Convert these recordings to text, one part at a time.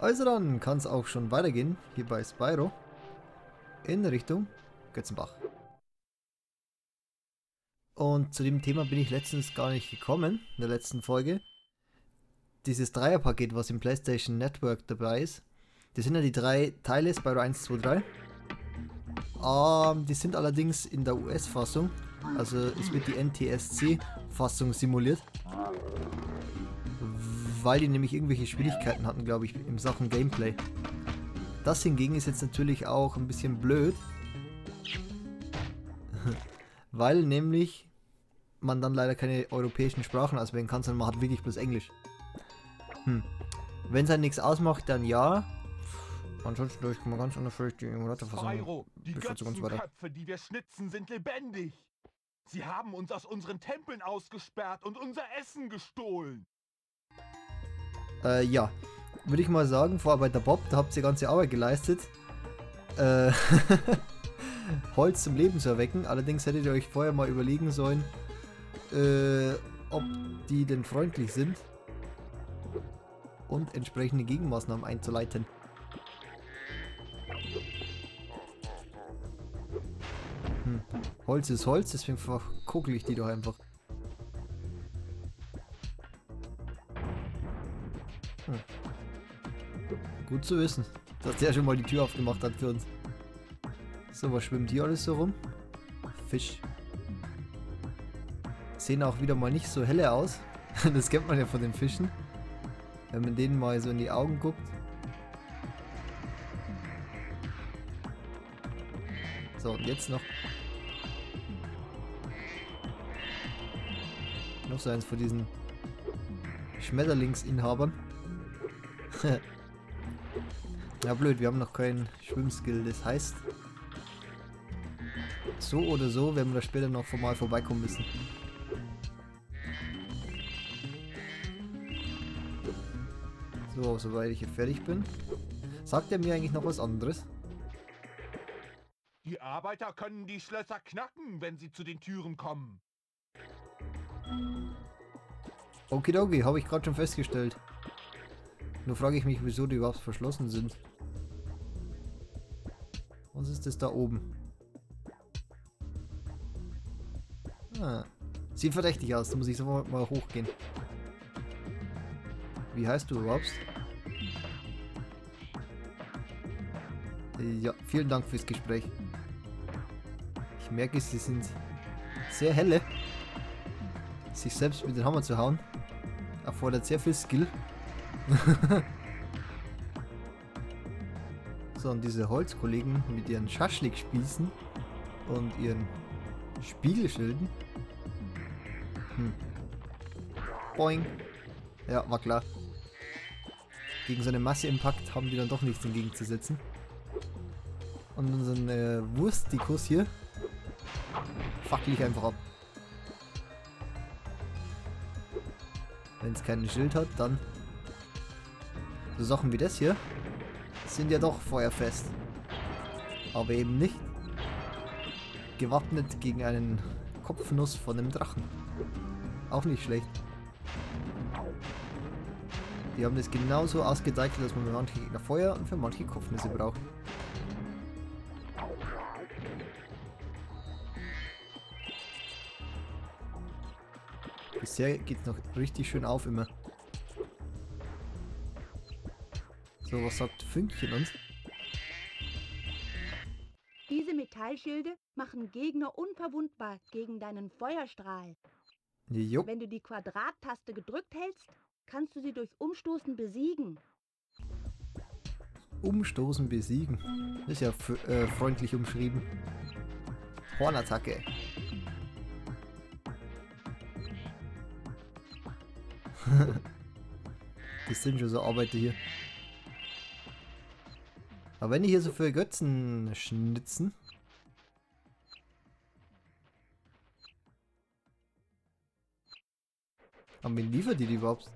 Also dann kann es auch schon weitergehen, hier bei Spyro, in Richtung Götzenbach. Und zu dem Thema bin ich letztens gar nicht gekommen, in der letzten Folge. Dieses Dreierpaket, was im PlayStation Network dabei ist, das sind ja die drei Teile, Spyro 1, 2, 3. Ähm, die sind allerdings in der US-Fassung, also es wird die NTSC-Fassung simuliert weil die nämlich irgendwelche Schwierigkeiten hatten, glaube ich, in Sachen Gameplay. Das hingegen ist jetzt natürlich auch ein bisschen blöd, weil nämlich man dann leider keine europäischen Sprachen auswählen kann, sondern man hat wirklich bloß Englisch. Hm. Wenn es halt nichts ausmacht, dann ja. Ansonsten durch kann man ganz unauffällig die Emulatorfassung die Götzenköpfe, die wir schnitzen, sind lebendig. Sie haben uns aus unseren Tempeln ausgesperrt und unser Essen gestohlen. Äh, ja. Würde ich mal sagen, Vorarbeiter Bob, da habt ihr ganze Arbeit geleistet. Äh, Holz zum Leben zu erwecken. Allerdings hättet ihr euch vorher mal überlegen sollen, äh, ob die denn freundlich sind. Und entsprechende Gegenmaßnahmen einzuleiten. Hm. Holz ist Holz, deswegen verkugel ich die doch einfach. Gut zu wissen, dass der schon mal die Tür aufgemacht hat für uns. So, was schwimmt hier alles so rum? Fisch. Sehen auch wieder mal nicht so helle aus. das kennt man ja von den Fischen. Wenn man denen mal so in die Augen guckt. So, und jetzt noch. Noch so eins von diesen Schmetterlingsinhabern. ja, blöd, wir haben noch keinen Schwimmskill. Das heißt, so oder so werden wir da später noch formal vorbeikommen müssen. So, soweit ich hier fertig bin. Sagt er mir eigentlich noch was anderes? Die Arbeiter können die Schlösser knacken, wenn sie zu den Türen kommen. Okidoki, habe ich gerade schon festgestellt. Nur frage ich mich, wieso die überhaupt verschlossen sind. Was ist das da oben? Ah, sieht verdächtig aus, da muss ich sofort mal hochgehen. Wie heißt du überhaupt? Ja, vielen Dank fürs Gespräch. Ich merke, sie sind sehr helle. Sich selbst mit dem Hammer zu hauen, erfordert sehr viel Skill. so, und diese Holzkollegen mit ihren Schaschlik-Spießen und ihren Spiegelschilden. Hm. Boing. Ja, war klar. Gegen so eine Masse-Impact haben die dann doch nichts entgegenzusetzen. Und unseren äh, Wurstikus hier fackel ich einfach ab. Wenn es kein Schild hat, dann so Sachen wie das hier sind ja doch feuerfest. Aber eben nicht gewappnet gegen einen Kopfnuss von einem Drachen. Auch nicht schlecht. Die haben das genauso ausgedeichselt, dass man für manche Gegner Feuer und für manche Kopfnüsse braucht. Bisher geht es noch richtig schön auf immer. So, was sagt Fünkchen uns? Diese Metallschilde machen Gegner unverwundbar gegen deinen Feuerstrahl. Jo. Wenn du die Quadrattaste gedrückt hältst, kannst du sie durch Umstoßen besiegen. Umstoßen besiegen. Ist ja äh, freundlich umschrieben. Hornattacke. das sind schon so Arbeiter hier. Aber wenn die hier so für Götzen schnitzen. Aber wen liefert die die überhaupt?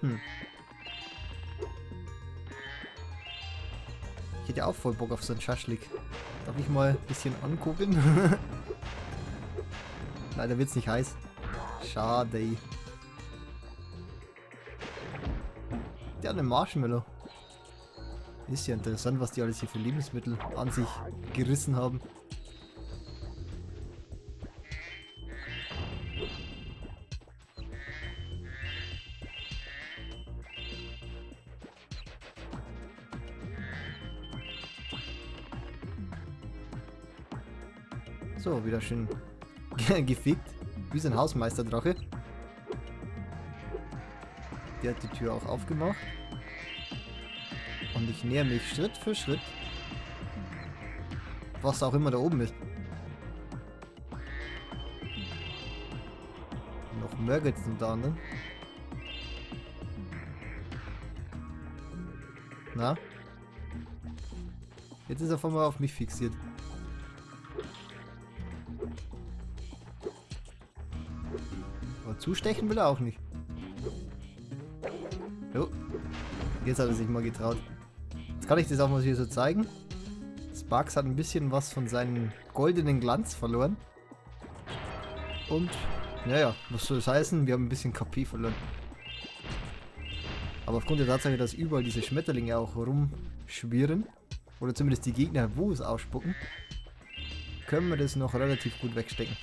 Hm. Ich hätte auch voll Bock auf so einen Schaschlik. Darf ich mal ein bisschen angucken? Leider wird es nicht heiß. Schade. Eine Marshmallow. Ist ja interessant, was die alles hier für Lebensmittel an sich gerissen haben. So, wieder schön gefickt. Wie so ein Hausmeisterdrache. Der hat die Tür auch aufgemacht. Und ich näher mich Schritt für Schritt. Was auch immer da oben ist. Noch geht's da, ne? Na? Jetzt ist er auf einmal auf mich fixiert. Aber zustechen will er auch nicht. Jo. Jetzt hat er sich mal getraut. Kann ich das auch mal hier so zeigen. Sparks hat ein bisschen was von seinem goldenen Glanz verloren. Und, naja, was soll das heißen? Wir haben ein bisschen KP verloren. Aber aufgrund der Tatsache, dass überall diese Schmetterlinge auch rumschwirren, oder zumindest die Gegner wo es ausspucken, können wir das noch relativ gut wegstecken.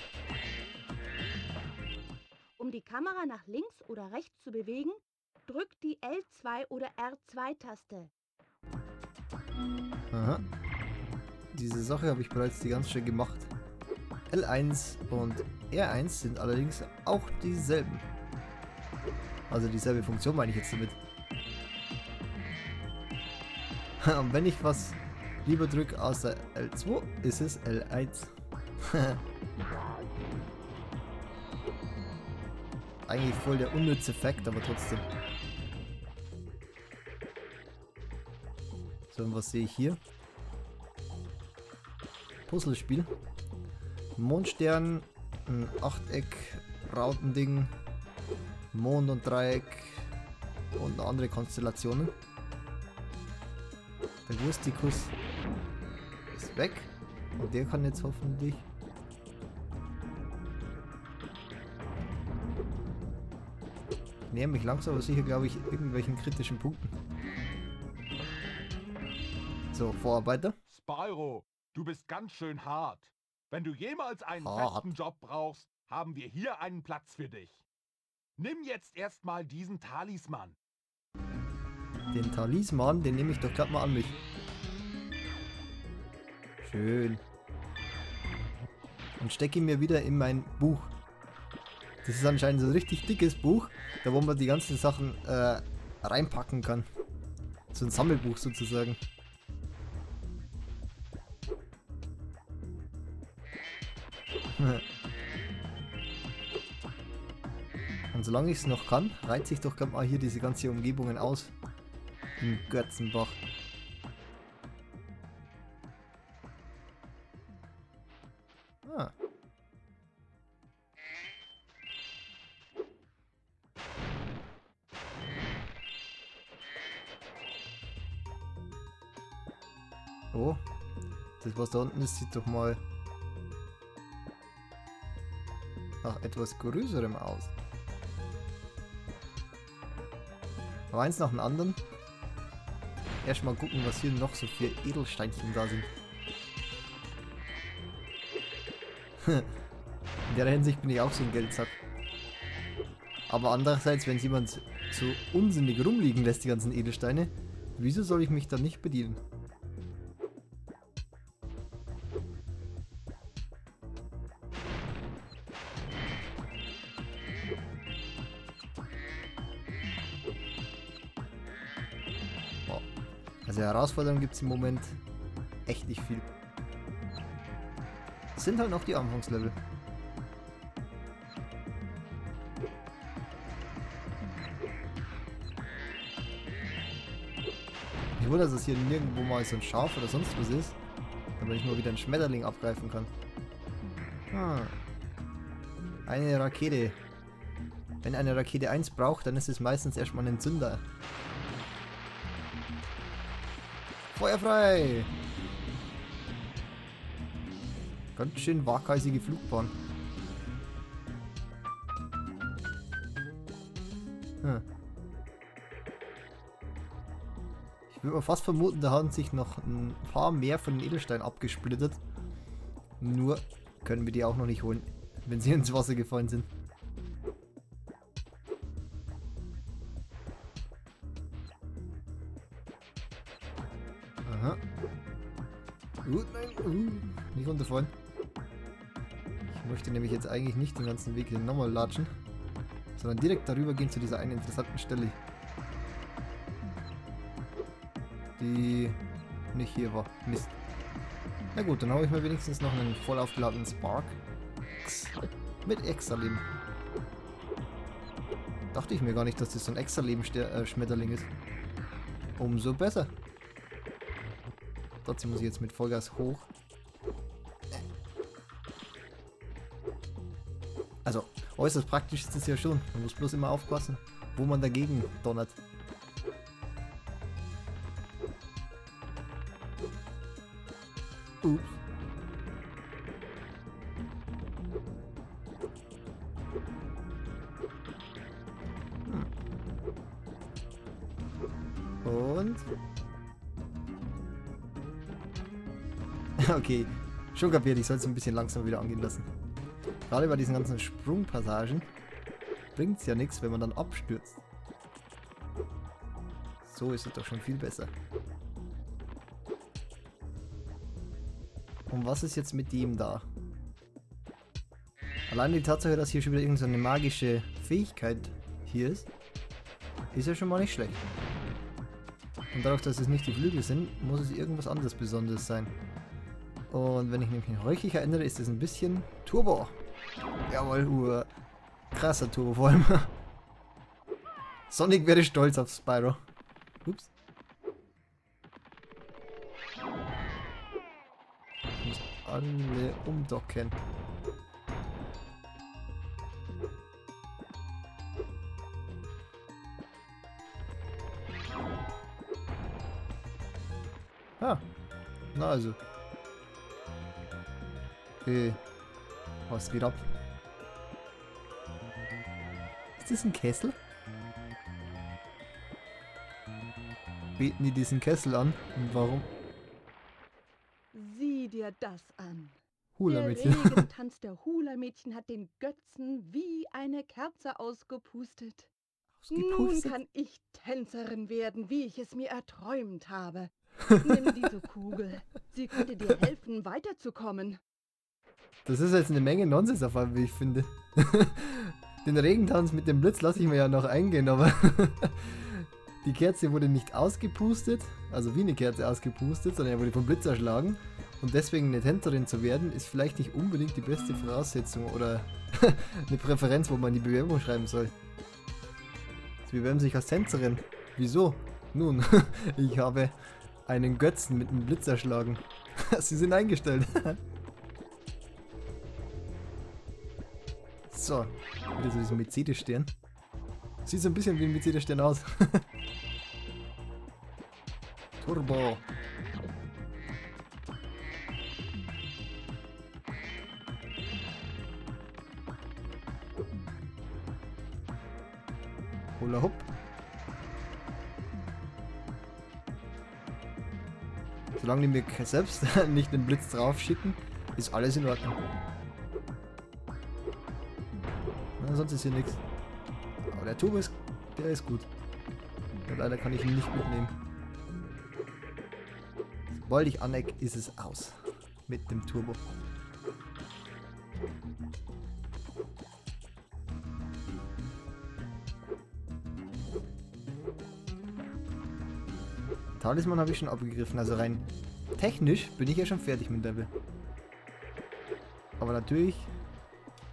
Um die Kamera nach links oder rechts zu bewegen, drückt die L2 oder R2-Taste. Aha. Diese Sache habe ich bereits die ganze Zeit gemacht. L1 und R1 sind allerdings auch dieselben. Also dieselbe Funktion meine ich jetzt damit. Und wenn ich was lieber drücke aus der L2, ist es L1. Eigentlich voll der unnütze Effekt, aber trotzdem. Und was sehe ich hier? Puzzlespiel. Mondstern, ein Achteck, Rautending, Mond und Dreieck und andere Konstellationen. Der Gustikus ist weg und der kann jetzt hoffentlich Ich näher mich langsam aber sicher, glaube ich, irgendwelchen kritischen Punkten. So, Vorarbeiter. Spyro, du bist ganz schön hart. Wenn du jemals einen Hart. festen Job brauchst, haben wir hier einen Platz für dich. Nimm jetzt erstmal diesen Talisman. Den Talisman, den nehme ich doch gerade mal an mich. Schön. Und stecke ihn mir wieder in mein Buch. Das ist anscheinend so ein richtig dickes Buch, da wo man die ganzen Sachen äh, reinpacken kann. So ein Sammelbuch sozusagen. Und solange ich es noch kann, reizt sich doch gerade mal hier diese ganze Umgebungen aus. Im Götzenbach. Ah. Oh, das was da unten ist, sieht doch mal nach etwas Größerem aus. Aber eins nach dem anderen. Erstmal gucken, was hier noch so für Edelsteinchen da sind. In der Hinsicht bin ich auch so ein Geldsack. Aber andererseits, wenn jemand so unsinnig rumliegen lässt, die ganzen Edelsteine, wieso soll ich mich dann nicht bedienen? Herausforderungen gibt es im Moment echt nicht viel. Es sind halt noch die Anfangslevel. Ich wundere, dass hier nirgendwo mal so ein Schaf oder sonst was ist, damit ich nur wieder einen Schmetterling abgreifen kann. Ah. Eine Rakete. Wenn eine Rakete 1 braucht, dann ist es meistens erstmal ein Zünder. Feuer frei! Ganz schön waghalsige Flugbahn. Hm. Ich würde mal fast vermuten, da haben sich noch ein paar mehr von den Edelsteinen abgesplittert. Nur können wir die auch noch nicht holen, wenn sie ins Wasser gefallen sind. Runterfallen. Ich möchte nämlich jetzt eigentlich nicht den ganzen Weg hier nochmal latschen, sondern direkt darüber gehen zu dieser einen interessanten Stelle. Die nicht hier war. Mist. Na gut, dann habe ich mir wenigstens noch einen voll aufgeladenen Spark. Mit extra Leben. Dachte ich mir gar nicht, dass das so ein extra Leben äh, ist. Umso besser. Trotzdem muss ich jetzt mit Vollgas hoch. Also, äußerst praktisch ist es ja schon. Man muss bloß immer aufpassen, wo man dagegen donnert. Ups. Und... okay, schon kapiert, ich soll es ein bisschen langsam wieder angehen lassen. Gerade bei diesen ganzen Sprungpassagen bringt es ja nichts, wenn man dann abstürzt. So ist es doch schon viel besser. Und was ist jetzt mit dem da? Allein die Tatsache, dass hier schon wieder irgendeine so magische Fähigkeit hier ist, ist ja schon mal nicht schlecht. Und dadurch, dass es nicht die Flügel sind, muss es irgendwas anderes Besonderes sein. Und wenn ich mich noch richtig erinnere, ist es ein bisschen Turbo. Jawohl, uh, krasser Turbo vor allem. Sonic wäre stolz auf Spyro. Ups. Ich muss alle umdocken. Ah, na also. Okay. Was geht ab? Ist das ein Kessel? Beten die diesen Kessel an? Und warum? Sieh dir das an. Hula-Mädchen. Der Regentanz der Hula-Mädchen hat den Götzen wie eine Kerze ausgepustet. Nun kann ich Tänzerin werden, wie ich es mir erträumt habe. Nimm diese Kugel. Sie könnte dir helfen, weiterzukommen. Das ist jetzt eine Menge Nonsens auf einmal, wie ich finde. Den Regentanz mit dem Blitz lasse ich mir ja noch eingehen, aber die Kerze wurde nicht ausgepustet, also wie eine Kerze ausgepustet, sondern er wurde vom Blitz erschlagen. Und deswegen eine Tänzerin zu werden, ist vielleicht nicht unbedingt die beste Voraussetzung oder eine Präferenz, wo man die Bewerbung schreiben soll. Sie bewerben sich als Tänzerin. Wieso? Nun, ich habe einen Götzen mit einem Blitz erschlagen. Sie sind eingestellt. So, wieder so diesen Mercedes-Stern. Sieht so ein bisschen wie ein Mercedes-Stern aus. Turbo. Hula hopp. Solange die mir selbst nicht den Blitz drauf schicken, ist alles in Ordnung. Sonst ist hier nichts. Aber der Turbo ist, der ist gut. Und leider kann ich ihn nicht mitnehmen. Sobald ich aneck, ist es aus. Mit dem Turbo. Talisman habe ich schon abgegriffen, also rein technisch bin ich ja schon fertig mit Level. Aber natürlich,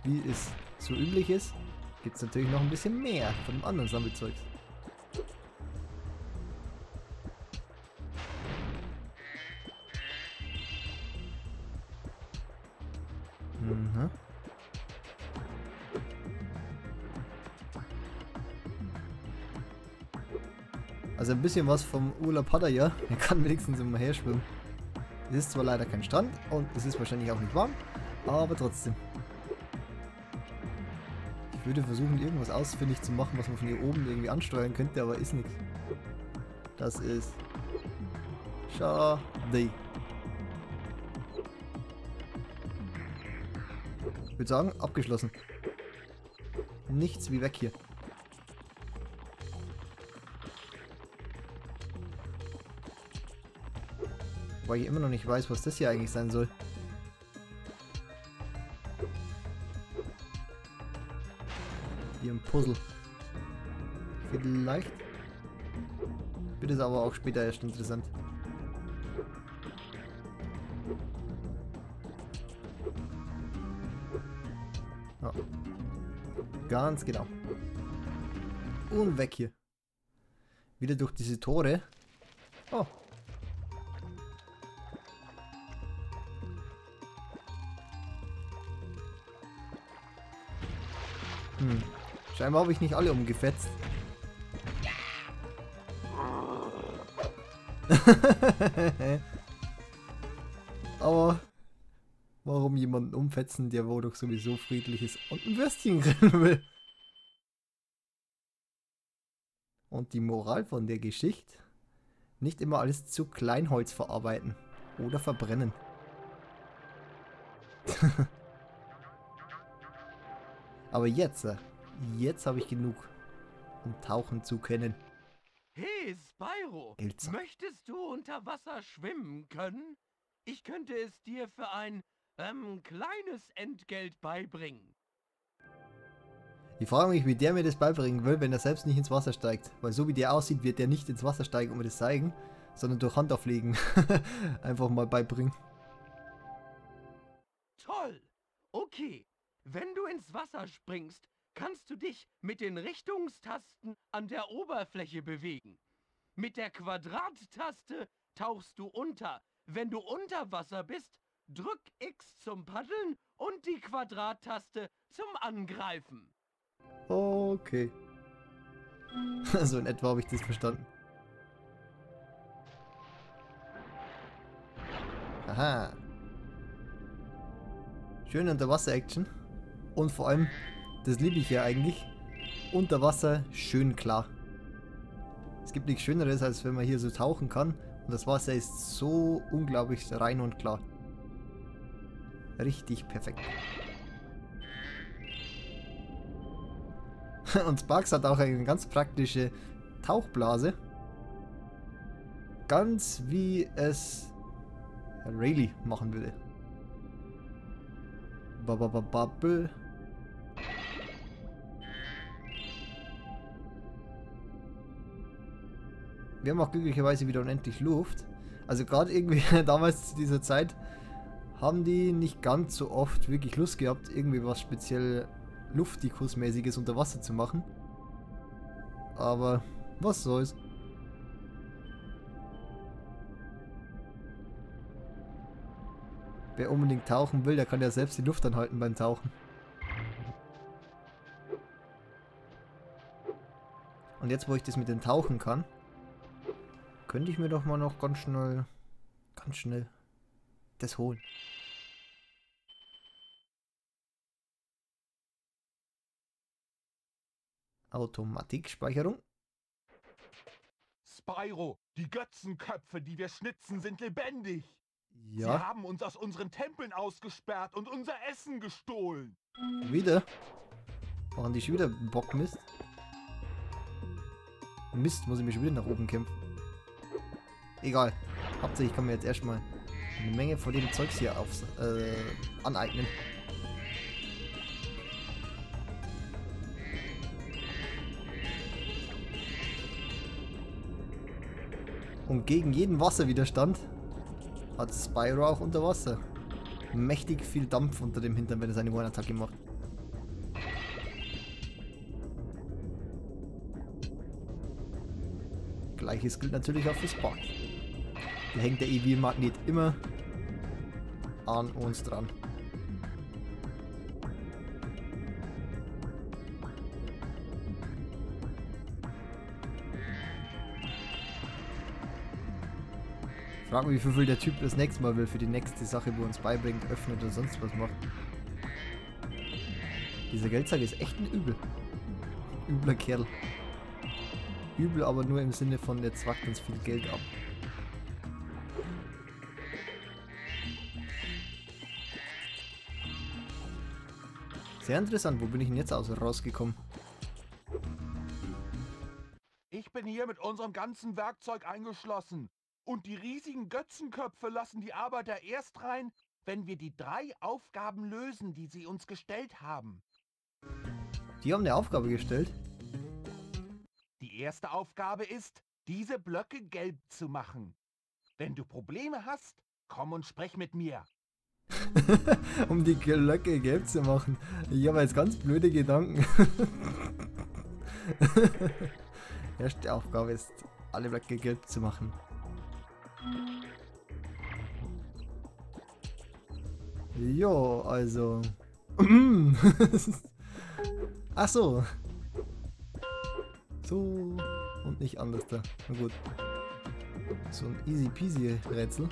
wie es so üblich ist, gibt es natürlich noch ein bisschen mehr von dem anderen Sammelzeug. Mhm. Also ein bisschen was vom Urlaub hat er ja. Er kann wenigstens immer her schwimmen. Es ist zwar leider kein Strand und es ist wahrscheinlich auch nicht warm, aber trotzdem würde versuchen, irgendwas ausfindig zu machen, was man von hier oben irgendwie ansteuern könnte, aber ist nichts. Das ist... Schade. Ich würde sagen, abgeschlossen. Nichts wie weg hier. Weil ich immer noch nicht weiß, was das hier eigentlich sein soll. Ein Puzzle. Vielleicht. Wird es aber auch später erst interessant. Ja. Ganz genau. Und weg hier. Wieder durch diese Tore. Oh. Scheinbar habe ich nicht alle umgefetzt. Aber warum jemanden umfetzen, der wohl doch sowieso friedlich ist und ein Würstchen grillen will? Und die Moral von der Geschichte? Nicht immer alles zu Kleinholz verarbeiten oder verbrennen. Aber jetzt, äh, jetzt habe ich genug, um tauchen zu können. Hey, Spyro, Ilza. möchtest du unter Wasser schwimmen können? Ich könnte es dir für ein, ähm, kleines Entgelt beibringen. Ich frage mich, wie der mir das beibringen will, wenn er selbst nicht ins Wasser steigt. Weil so wie der aussieht, wird der nicht ins Wasser steigen und mir das zeigen, sondern durch Hand auflegen. Einfach mal beibringen. Toll! Okay, wenn du ins Wasser springst, kannst du dich mit den Richtungstasten an der Oberfläche bewegen. Mit der Quadrattaste tauchst du unter. Wenn du unter Wasser bist, drück X zum Paddeln und die Quadrattaste zum Angreifen. Okay. so in etwa habe ich das verstanden. Aha. Schöne Unterwasser-Action. Und vor allem, das liebe ich ja eigentlich, unter Wasser schön klar. Es gibt nichts Schöneres, als wenn man hier so tauchen kann und das Wasser ist so unglaublich rein und klar. Richtig perfekt. Und Sparks hat auch eine ganz praktische Tauchblase. Ganz wie es Rayleigh machen würde. Bubble. Wir haben auch glücklicherweise wieder unendlich Luft. Also gerade irgendwie damals zu dieser Zeit haben die nicht ganz so oft wirklich Lust gehabt, irgendwie was speziell Luftikus-mäßiges unter Wasser zu machen. Aber was soll's. Wer unbedingt tauchen will, der kann ja selbst die Luft anhalten beim Tauchen. Und jetzt, wo ich das mit dem Tauchen kann, könnte ich mir doch mal noch ganz schnell, ganz schnell das holen. Automatikspeicherung. Spyro, die Götzenköpfe, die wir schnitzen, sind lebendig. Sie Ja, haben uns aus unseren Tempeln ausgesperrt und unser Essen gestohlen. wieder. Machen die schon wieder Bockmist? Mist, muss ich mich wieder nach oben kämpfen. Egal. Hauptsächlich kann mir jetzt erstmal eine Menge von dem Zeugs hier aufs, äh, aneignen. Und gegen jeden Wasserwiderstand hat Spyro auch unter Wasser. Mächtig viel Dampf unter dem Hintern, wenn er seine One-Attacke macht. Gleiches gilt natürlich auch für Spark. Hängt der EV-Magnet immer an uns dran. Frag mich, wie viel der Typ das nächste Mal will für die nächste Sache, wo er uns beibringt, öffnet oder sonst was macht. Dieser Geldsack ist echt ein Übel. Übler Kerl. Übel, aber nur im Sinne von, der zwackt uns viel Geld ab. Sehr interessant, wo bin ich denn jetzt aus rausgekommen? Ich bin hier mit unserem ganzen Werkzeug eingeschlossen. Und die riesigen Götzenköpfe lassen die Arbeiter erst rein, wenn wir die drei Aufgaben lösen, die sie uns gestellt haben. Die haben eine Aufgabe gestellt? Die erste Aufgabe ist, diese Blöcke gelb zu machen. Wenn du Probleme hast, komm und sprech mit mir. Um die Glocke gelb zu machen. Ich habe jetzt ganz blöde Gedanken. Erste Aufgabe ist, alle Blöcke gelb zu machen. Jo, also. Ach so. So und nicht anders da. Na gut. So ein easy peasy Rätsel.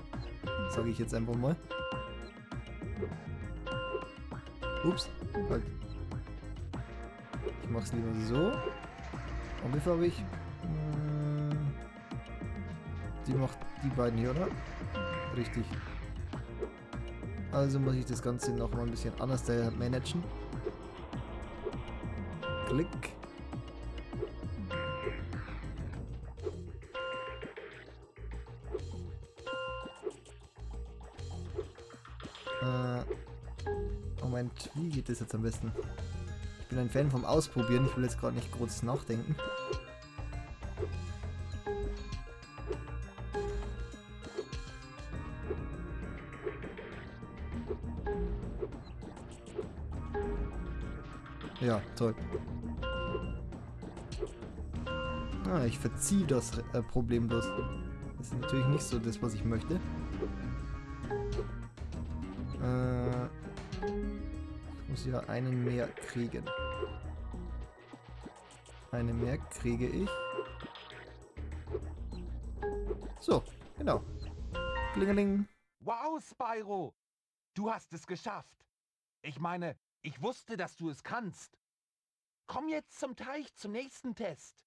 Sage ich jetzt einfach mal. Ups, halt. Ich mach's lieber so. Und wie viel ich? Hm, die macht die beiden hier, oder? Richtig. Also muss ich das Ganze noch mal ein bisschen anders managen. Klick. Das jetzt am besten? Ich bin ein Fan vom Ausprobieren, ich will jetzt gerade nicht groß nachdenken. Ja, toll. Ah, ich verziehe das äh, problemlos. Das ist natürlich nicht so das, was ich möchte. Muss ja einen mehr kriegen. Eine mehr kriege ich. So, genau. Klingeling. Wow, Spyro! Du hast es geschafft. Ich meine, ich wusste, dass du es kannst. Komm jetzt zum Teich zum nächsten Test.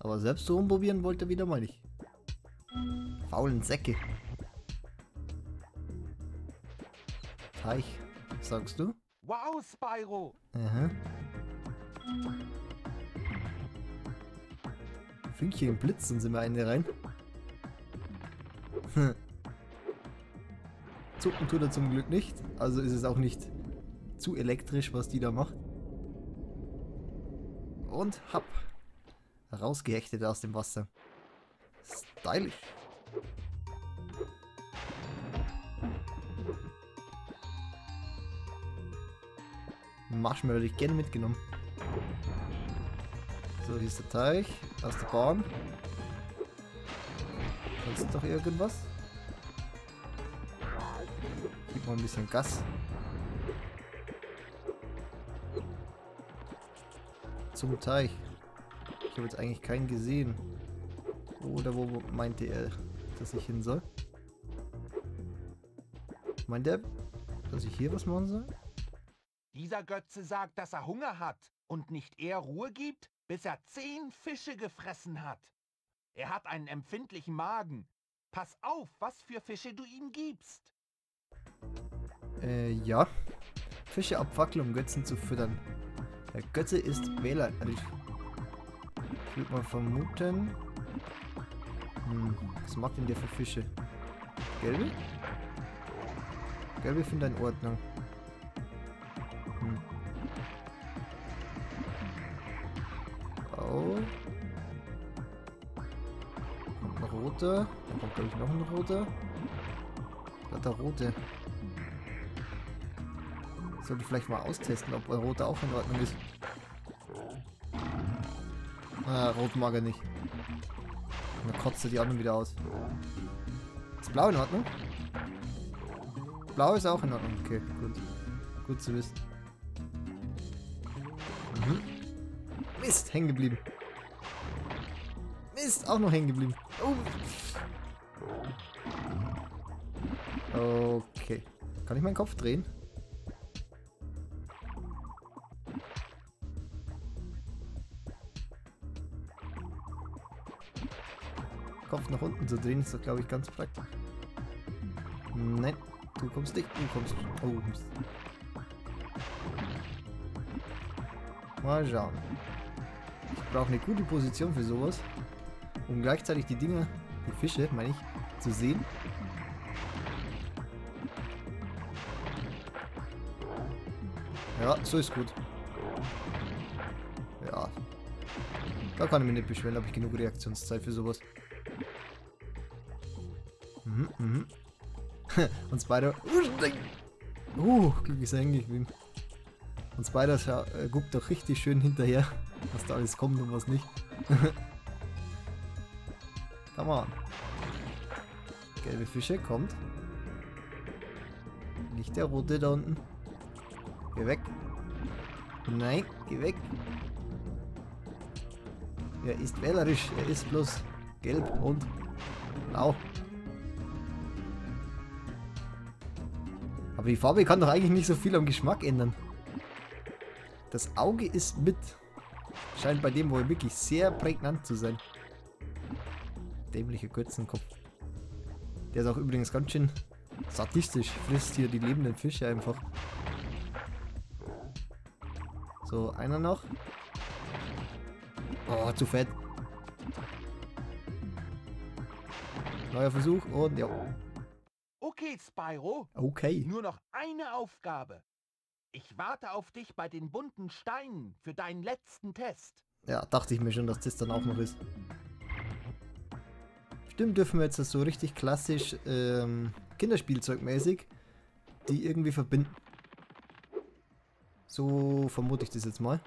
Aber selbst so rumprobieren wollte er wieder mal nicht. Faulen Säcke. Teich sagst du? Wow, Spyro! Aha. Fünkchen blitzen sind wir eine rein. Zucken tut er zum Glück nicht. Also ist es auch nicht zu elektrisch, was die da macht. Und hab. Rausgehechtet aus dem Wasser. Stylisch. Marshmallow hätte ich gerne mitgenommen. So, hier ist der Teich aus der Bahn. Sonst doch irgendwas? Gib mal ein bisschen Gas. Zum Teich. Ich habe jetzt eigentlich keinen gesehen. Oder wo meinte er, dass ich hin soll? Meint er, dass ich hier was machen soll? Dieser Götze sagt, dass er Hunger hat und nicht eher Ruhe gibt, bis er zehn Fische gefressen hat. Er hat einen empfindlichen Magen. Pass auf, was für Fische du ihm gibst. Äh, ja. Fische abfackeln, um Götzen zu füttern. Der Götze ist Wähler. Also ich, würde mal vermuten. Hm, was macht denn der für Fische? Gelbe? Gelbe finde in Ordnung. Rote. Da kommt, glaube ich, noch ein roter. Da der rote. Sollte vielleicht mal austesten, ob der rote auch in Ordnung ist. Ah, rot mag er nicht. dann kotzt er die anderen wieder aus. Ist blau in Ordnung? Blau ist auch in Ordnung. Okay, gut. Gut zu wissen. Mhm. Mist, hängen geblieben. Mist, auch noch hängen geblieben. Oh. Okay. Kann ich meinen Kopf drehen? Kopf nach unten zu drehen ist doch, glaube ich, ganz praktisch. Nein, du kommst nicht. Du kommst. Oh, Mist. Mal schauen. Ich brauche eine gute Position für sowas, um gleichzeitig die Dinger, die Fische, meine ich, zu sehen Ja, so ist gut. Ja. Da kann ich mich nicht beschweren, habe ich genug Reaktionszeit für sowas. Mhm, mhm. Und Spider... Uh, Glück ist eigentlich geblieben. Und Spider äh, guckt doch richtig schön hinterher, was da alles kommt und was nicht. Come on. Gelbe Fische, kommt. Nicht der rote da unten. Geh weg. Nein, geh weg. Er ist wählerisch, er ist bloß gelb und blau. Aber die Farbe kann doch eigentlich nicht so viel am Geschmack ändern. Das Auge ist mit. Scheint bei dem wohl wirklich sehr prägnant zu sein. Dämlicher Götzenkopf. Der ist auch übrigens ganz schön sadistisch. Frisst hier die lebenden Fische einfach. So, einer noch. Oh, zu fett. Neuer Versuch und ja. Okay, Spyro. Okay. Nur noch eine Aufgabe. Ich warte auf dich bei den bunten Steinen für deinen letzten Test. Ja, dachte ich mir schon, dass das dann auch noch ist. Stimmt, dürfen wir jetzt so richtig klassisch ähm, Kinderspielzeugmäßig die irgendwie verbinden. So vermute ich das jetzt mal.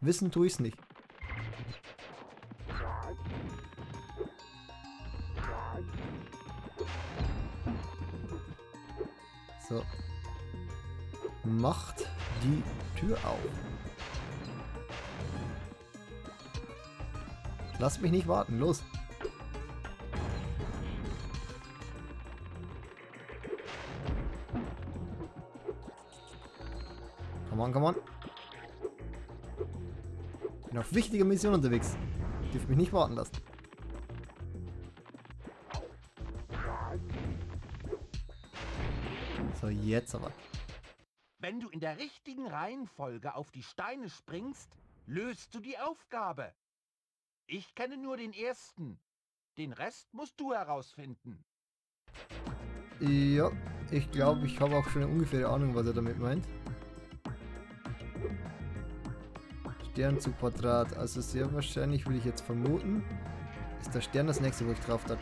Wissen tue ich es nicht. So. Macht die Tür auf. Lass mich nicht warten, los. Come on, come on. Bin auf wichtiger Mission unterwegs. Dürft mich nicht warten lassen. So, jetzt aber. Wenn du in der richtigen Reihenfolge auf die Steine springst, löst du die Aufgabe. Ich kenne nur den ersten. Den Rest musst du herausfinden. Ja, ich glaube, ich habe auch schon eine ungefähre Ahnung, was er damit meint. Stern zu Quadrat. Also sehr wahrscheinlich, will ich jetzt vermuten, ist der Stern das nächste, wo ich drauf touch.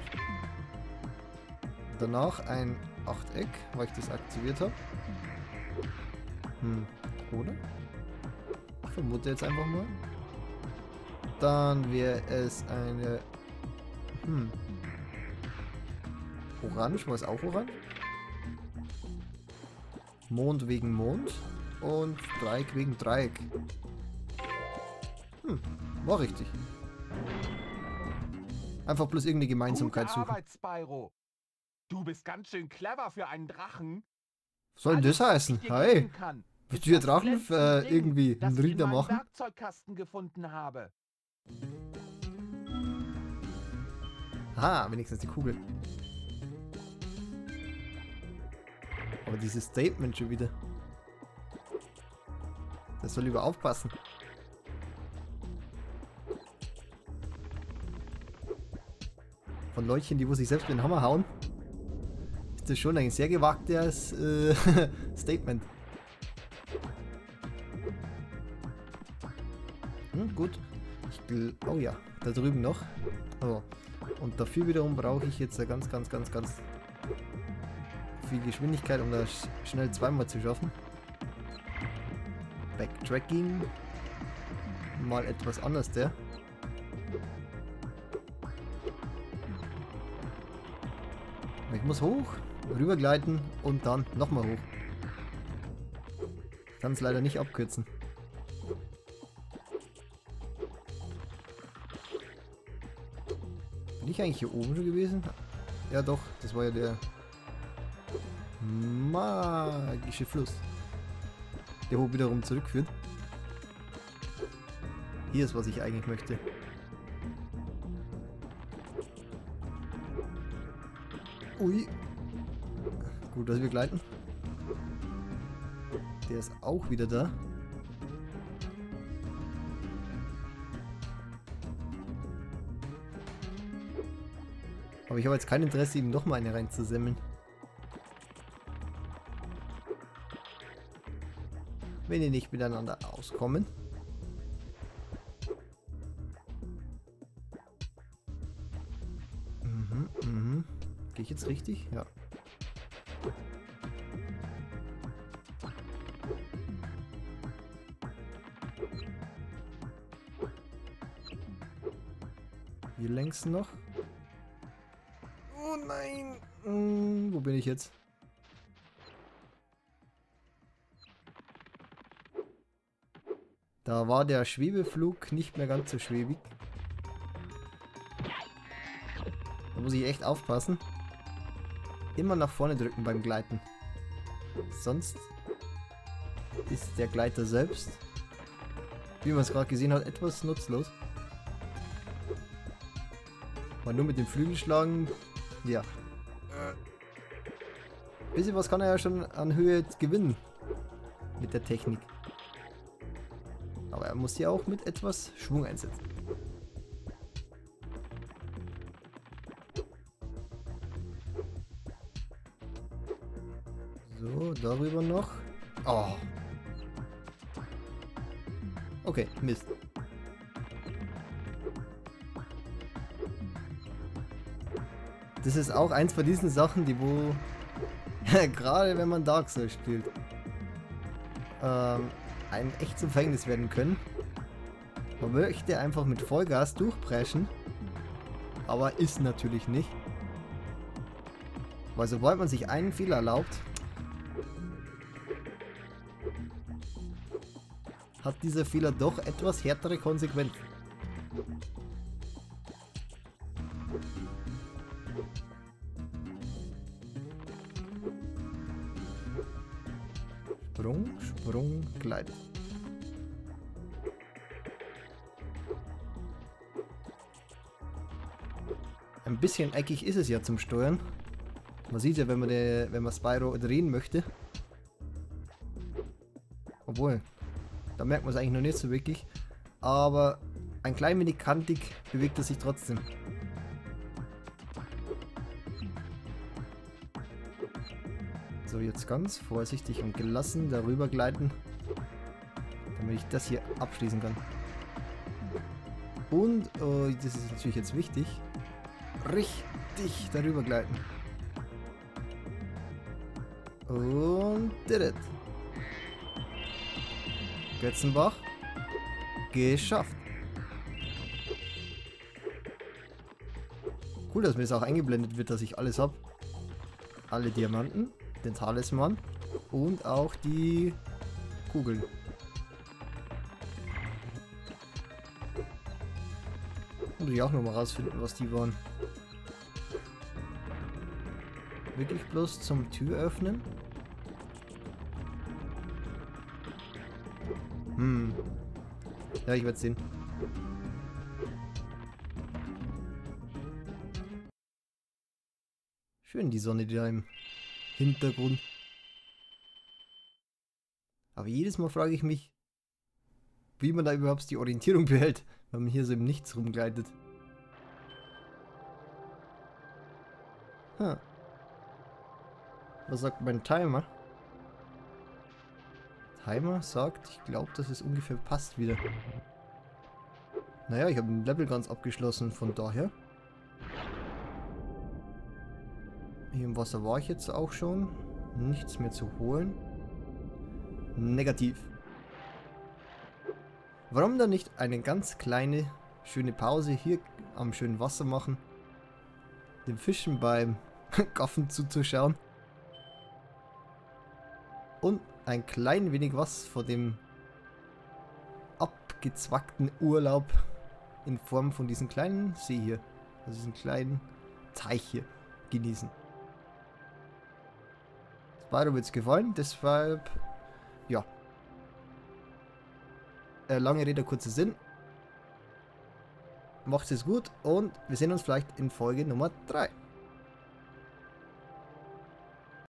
Danach ein Achteck, weil ich das aktiviert habe. Hm, oder? Ich vermute jetzt einfach mal. Dann wäre es eine... Hm. Orange, war es auch orange? Mond wegen Mond und Dreieck wegen Dreieck. Hm, war richtig. Einfach bloß irgendeine Gemeinsamkeit Gute suchen. Arbeit, Spyro. Du bist ganz schön clever für einen Drachen. Was soll denn das heißen? Hey, bist ist du hier Drachen äh, irgendwie einen meinem machen? Werkzeugkasten gefunden habe. Aha, wenigstens die Kugel. Aber dieses Statement schon wieder. Das soll lieber aufpassen. Von Leutchen, die wo sich selbst mit den Hammer hauen, ist das schon ein sehr gewagtes äh, Statement. Hm, gut. Oh ja, da drüben noch. Oh. Und dafür wiederum brauche ich jetzt ganz, ganz, ganz, ganz viel Geschwindigkeit, um das sch- schnell zweimal zu schaffen. Backtracking. Mal etwas anders der. Ich muss hoch, rübergleiten und dann nochmal hoch. Kann es leider nicht abkürzen. Bin ich eigentlich hier oben schon gewesen? Ja doch, das war ja der magische Fluss. Der wo wiederum zurückführt. Hier ist, was ich eigentlich möchte. Ui. Gut, dass wir gleiten. Der ist auch wieder da. Aber ich habe jetzt kein Interesse, ihm noch mal eine reinzusemmeln. Wenn die nicht miteinander auskommen. Richtig? Ja. Hier längs noch. Oh nein! Hm, wo bin ich jetzt? Da war der Schwebeflug nicht mehr ganz so schwebig. Da muss ich echt aufpassen. Immer nach vorne drücken beim Gleiten. Sonst ist der Gleiter selbst, wie man es gerade gesehen hat, etwas nutzlos. Weil nur mit dem Flügelschlagen, ja. Bisschen was kann er ja schon an Höhe gewinnen. Mit der Technik. Aber er muss sie auch mit etwas Schwung einsetzen. Darüber noch. Oh. Okay, Mist. Das ist auch eins von diesen Sachen, die wo gerade wenn man Dark Souls spielt, ähm, ein echtes Verhängnis werden können. Man möchte einfach mit Vollgas durchpreschen, aber ist natürlich nicht. Weil sobald man sich einen Fehler erlaubt, hat dieser Fehler doch etwas härtere Konsequenzen. Sprung, Sprung, Gleit. Ein bisschen eckig ist es ja zum Steuern. Man sieht ja, wenn man, die, wenn man Spyro drehen möchte. Obwohl, merkt man es eigentlich noch nicht so wirklich. Aber ein klein wenig kantig bewegt er sich trotzdem. So, jetzt ganz vorsichtig und gelassen darüber gleiten, damit ich das hier abschließen kann. Und, oh, das ist natürlich jetzt wichtig, richtig darüber gleiten. Und did it. Götzenbach. Geschafft. Cool, dass mir das auch eingeblendet wird, dass ich alles habe. Alle Diamanten den Talisman und auch die Kugeln. Muss ich auch nochmal rausfinden, was die waren. Wirklich bloß zum Tür öffnen? Hm. Ja, ich werde sehen. Schön die Sonne, die da im Hintergrund. Aber jedes Mal frage ich mich, wie man da überhaupt die Orientierung behält, wenn man hier so im Nichts rumgleitet. Hm. Was sagt mein Timer? Timer sagt, ich glaube, dass es ungefähr passt wieder. Naja, ich habe ein Level ganz abgeschlossen, von daher. Hier im Wasser war ich jetzt auch schon. Nichts mehr zu holen. Negativ. Warum dann nicht eine ganz kleine, schöne Pause hier am schönen Wasser machen? Den Fischen beim Gaffen zuzuschauen. Und ein klein wenig was vor dem abgezwackten Urlaub in Form von diesem kleinen See hier, also diesen kleinen Teich hier genießen. Spyro wird es gefallen, deshalb, ja. Äh, lange Rede, kurzer Sinn. Macht es gut und wir sehen uns vielleicht in Folge Nummer 3.